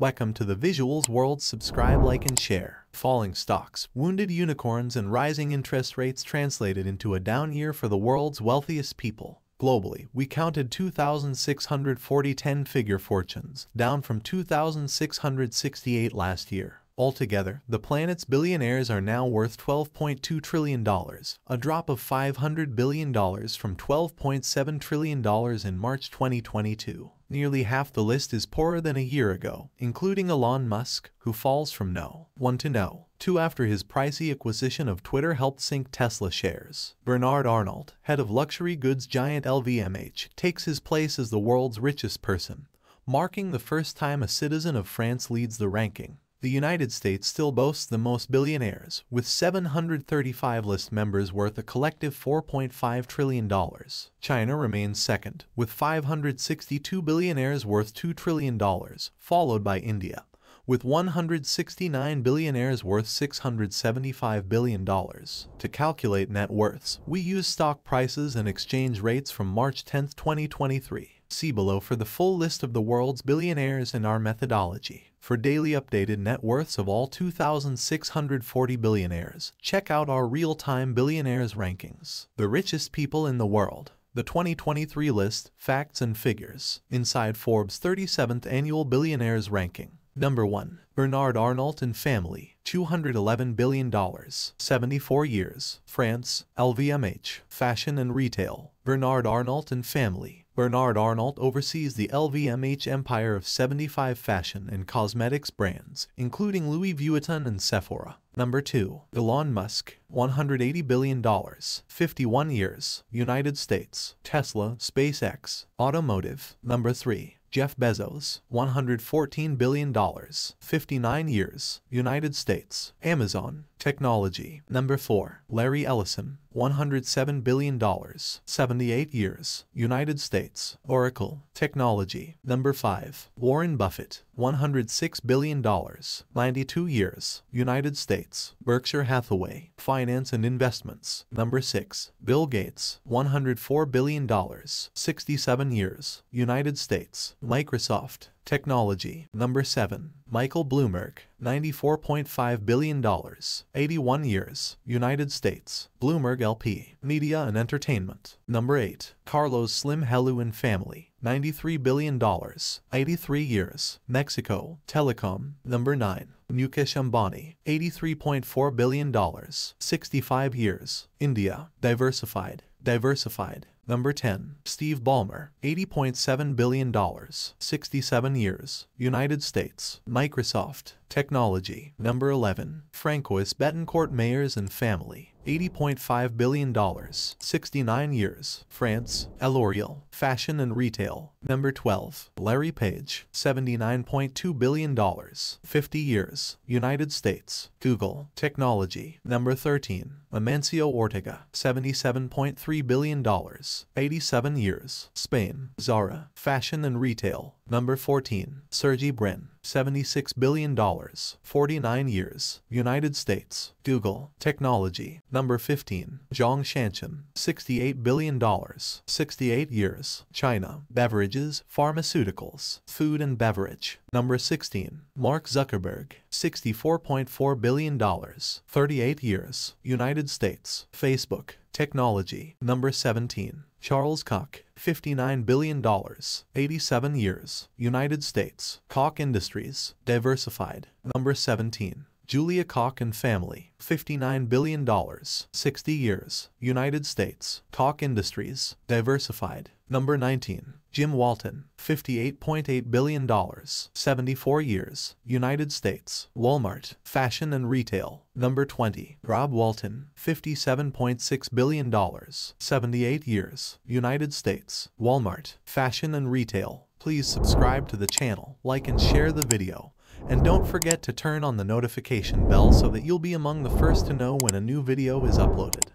Welcome to the Visuals World. Subscribe, like, and share. Falling stocks, wounded unicorns, and rising interest rates translated into a down year for the world's wealthiest people. Globally, we counted 2,640 10-figure fortunes, down from 2,668 last year. Altogether, the planet's billionaires are now worth $12.2 trillion, a drop of $500 billion from $12.7 trillion in March 2022. Nearly half the list is poorer than a year ago, including Elon Musk, who falls from no one to no two after his pricey acquisition of Twitter helped sink Tesla shares. Bernard Arnault, head of luxury goods giant LVMH, takes his place as the world's richest person, marking the first time a citizen of France leads the ranking. The United States still boasts the most billionaires, with 735 list members worth a collective $4.5 trillion. China remains second, with 562 billionaires worth $2 trillion, followed by India, with 169 billionaires worth $675 billion. To calculate net worths, we use stock prices and exchange rates from March 10, 2023. See below for the full list of the world's billionaires and our methodology. For daily updated net worths of all 2,640 billionaires, check out our real-time billionaires rankings. The richest people in the world. The 2023 list, facts and figures, inside Forbes' 37th annual billionaires ranking. Number 1. Bernard Arnault and family, $211 billion, 74 years, France, LVMH, fashion and retail. Bernard Arnault and family, Bernard Arnault oversees the LVMH empire of 75 fashion and cosmetics brands, including Louis Vuitton and Sephora. Number 2. Elon Musk, $180 billion, 51 years, United States, Tesla, SpaceX, Automotive. Number 3. Jeff Bezos, $114 billion, 59 years, United States, Amazon, Technology. Number 4. Larry Ellison, $107 billion, 78 years, United States, Oracle, Technology. Number 5. Warren Buffett, $106 billion, 92 years, United States, Berkshire Hathaway, Finance and Investments. Number 6. Bill Gates, $104 billion, 67 years, United States, Microsoft, Technology. Number 7. Michael Bloomberg, $94.5 billion, 81 years, United States, Bloomberg LP, Media and Entertainment. Number 8. Carlos Slim Helú and Family, $93 billion, 83 years, Mexico, Telecom. Number 9. Mukesh Ambani, $83.4 billion, 65 years, India, Diversified, Diversified. Number 10. Steve Ballmer, $80.7 billion, 67 years, United States, Microsoft, Technology. Number 11. Francois Bettencourt Meyers and Family, $80.5 billion, 69 years, France, L'Oreal, Fashion and Retail. Number 12. Larry Page, $79.2 billion, 50 years, United States, Google, Technology. Number 13. Amancio Ortega, $77.3 billion, 87 years, Spain, Zara, Fashion and Retail. Number 14. Sergey Brin, $76 billion, 49 years, United States, Google, Technology. Number 15. Zhong Shanshan, $68 billion, 68 years, China, Beverages, Pharmaceuticals, Food and Beverage. Number 16. Mark Zuckerberg, $64.4 billion, 38 years, United States, Facebook, Technology. Number 17. Charles Koch, $59 billion, 87 years, United States, Koch Industries, Diversified. Number 17. Julia Koch and Family, $59 billion, 60 years, United States, Koch Industries, Diversified. Number 19. Jim Walton, $58.8 billion, 74 years, United States, Walmart, Fashion and Retail. Number 20. Rob Walton, $57.6 billion, 78 years, United States, Walmart, Fashion and Retail. Please subscribe to the channel, like and share the video. And don't forget to turn on the notification bell so that you'll be among the first to know when a new video is uploaded.